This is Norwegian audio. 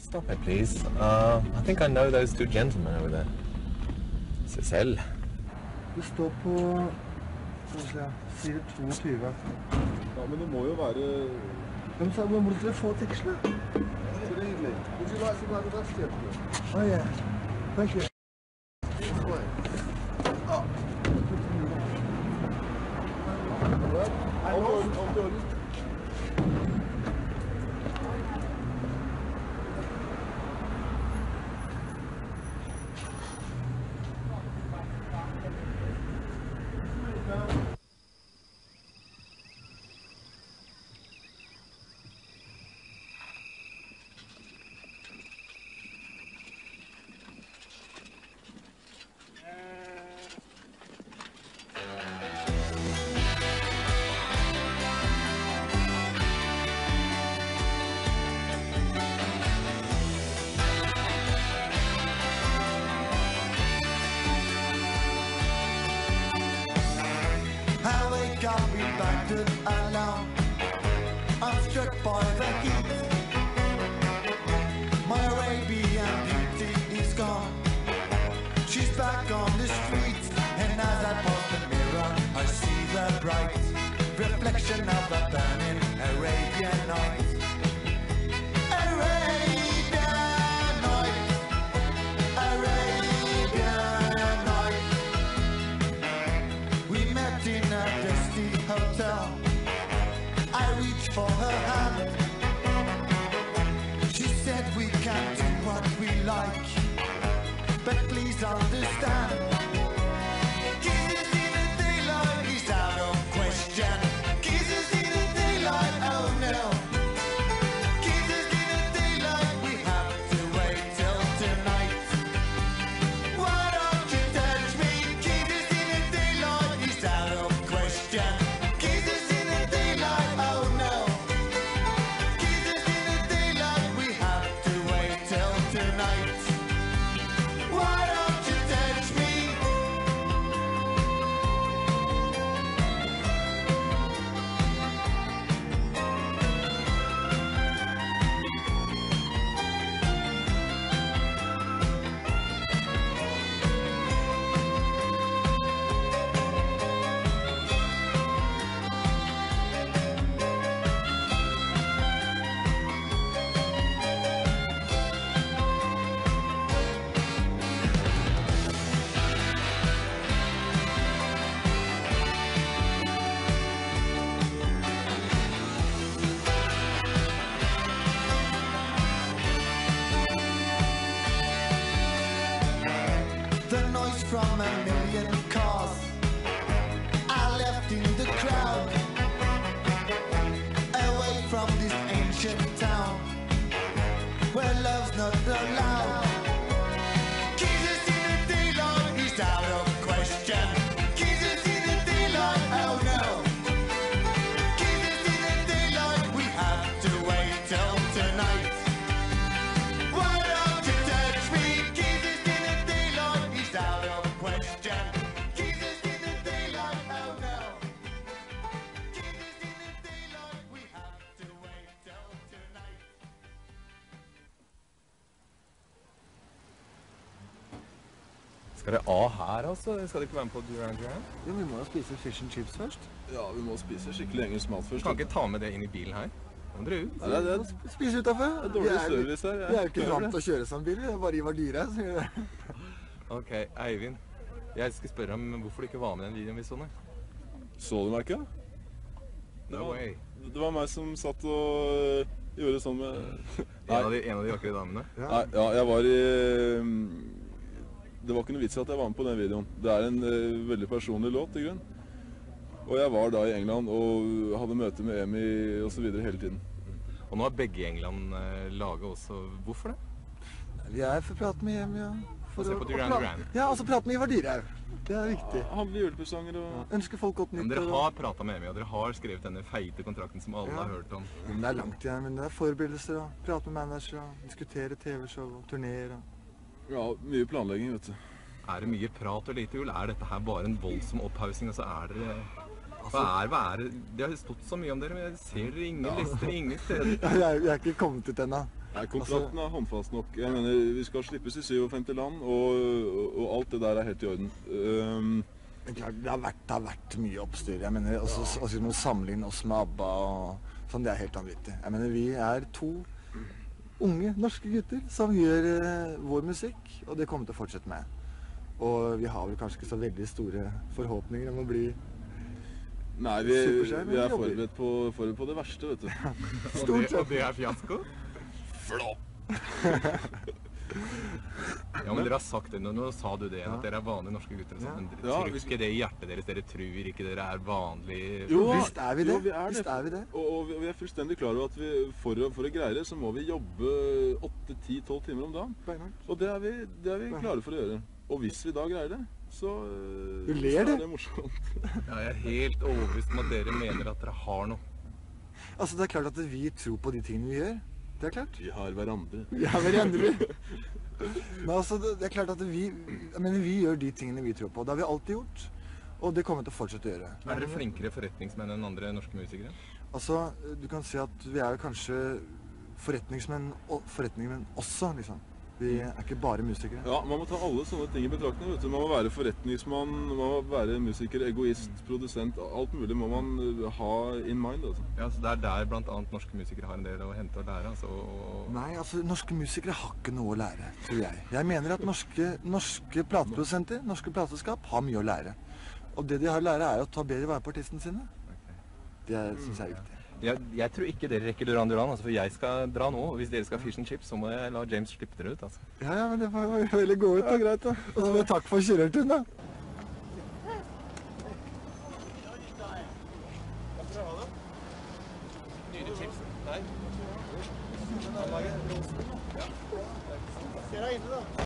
stop it, please? Uh, I think I know those two gentlemen over there. Selv. Det står på Skal se Side 22. Ja, men det må jo være Hvem sa hvor må dere få tekstene? trivelig. Would you like some of that gentlemen? Oh yeah. Thank you. Back on the streets, and as I pass the mirror, I see the bright reflection of a burning Arabian night. Arabian night. Arabian. We met in a dusty hotel. I reached for her hand. She said we can do what we like, please understand. Skal dere av her, altså? Skal dere ikke være med på Duran Duran? Jo, vi må jo spise fish and chips først. Ja, vi må spise skikkelig engelsk mat først. kan ikke ta med det inn i bilen her. Kom dere ut. Nei, det er Spise utafor. det er dårlig service her. Vi er jo ikke vant til å kjøre sånn bil. Det bare Ivar Dyre. Så gjør det. Ok, Eivind. Jeg skal spørre ham hvorfor du ikke var med i den videoen vi så nå. Så du meg ikke? No way. Det var meg som satt og øh, gjorde sånn med En av de, en av de vakre damene. Nei, ja, jeg var i øh, Det var ikke noe vits i at jeg var med på den videoen. Det er en uh, veldig personlig låt, i grunn. Og jeg var da i England og hadde møte med Emi og så videre hele tiden. Og nå er begge i England uh, laget også. Hvorfor det? Vi er for å prate med Emi, ja. For Og se på å Duran Duran. Ja, og så prate med Ivar Dyrhaug. Det er viktig. Handle julepresanger og Ønsker folk godt nytt. Men dere har prata med Emi, og dere har skrevet denne feite kontrakten som alle Ja. har hørt om. Men det er langt igjen. Men det er forberedelser og prate med manager og diskutere TV-show og turneer. og- Ja, mye planlegging, vet du. Er det mye prat og lite ull? Er dette her bare en voldsom opphaussing? Altså, er dere hva er, hva er det? Det har stått så mye om dere, men jeg ser dere ingen lister ingen steder. Ja, Jeg jeg er ikke kommet ut ennå. Nei, Kontrakten er håndfast nok. Jeg mener, Vi skal slippes i 57 land, og, og, alt det der er helt i orden. Um, Det, klart, det, har vært, det har vært mye oppstyr. Jeg mener, også, også Å sammenligne oss med ABBA og sånn, det er helt vanvittig. Jeg mener, vi er to unge norske gutter som gjør eh, vår musikk, og det kommer til å fortsette med. Og vi har vel kanskje ikke så veldig store forhåpninger om å bli nei, vi, vi er forberedt på, forberedt på det verste, vet du. Og Stort det, sett. og det er fiasko? Ja, men dere har sagt det. Nå, nå sa du det igjen, at dere er vanlige norske gutter. sånn, Men Ja, tror vi- ikke det i hjertet deres. Dere tror ikke dere er vanlige Jo, Visst er vi det. jo, vi er Visst er vi det. Og, og vi- vi er fullstendig klar over at vi, for, for å greie det, så må vi jobbe 8-10-12 timer om dagen. Beinhardt. Og det er, vi, det er vi klare for å gjøre. Og hvis vi da greier det, så, Du ler, så du. er det morsomt. Ja, jeg er helt overbevist om at dere mener at dere har noe. Altså, det er klart at vi tror på de tingene vi gjør. Det er klart. Vi har hverandre. Vi har endelig. Men altså, det, det er klart at vi, mener, vi gjør de tingene vi tror på. Det har vi alltid gjort. Og det kommer vi til å fortsette å gjøre. Er dere flinkere forretningsmenn enn andre norske musikere? Altså, du kan si at vi er jo kanskje forretningsmenn, og- forretningsmenn også, liksom. Vi er ikke bare musikere. Ja, Man må ta alle sånne ting i betraktning. vet du. Man må være forretningsmann, man må være musiker, egoist, produsent. Alt mulig må man eh, ha in mind. altså. Ja, så Det er der bl.a. norske musikere har en del å hente og lære. altså. Og, Nei, altså, norske musikere har ikke noe å lære, tror jeg. Jeg mener at norske, norske plateprodusenter, norske plateskap, har mye å lære. Og det de har å lære, er å ta bedre vare på artistene sine. Det syns jeg er viktig. Jeg, jeg tror ikke dere rekker Duran Duran, altså, for jeg skal dra nå. og Hvis dere skal fish and chips, så må jeg la James slippe dere ut. altså. Ja, ja, men det får jo veldig gå ut, da. Greit, da. Og så må jeg takke for kjørerturen, da. Nei.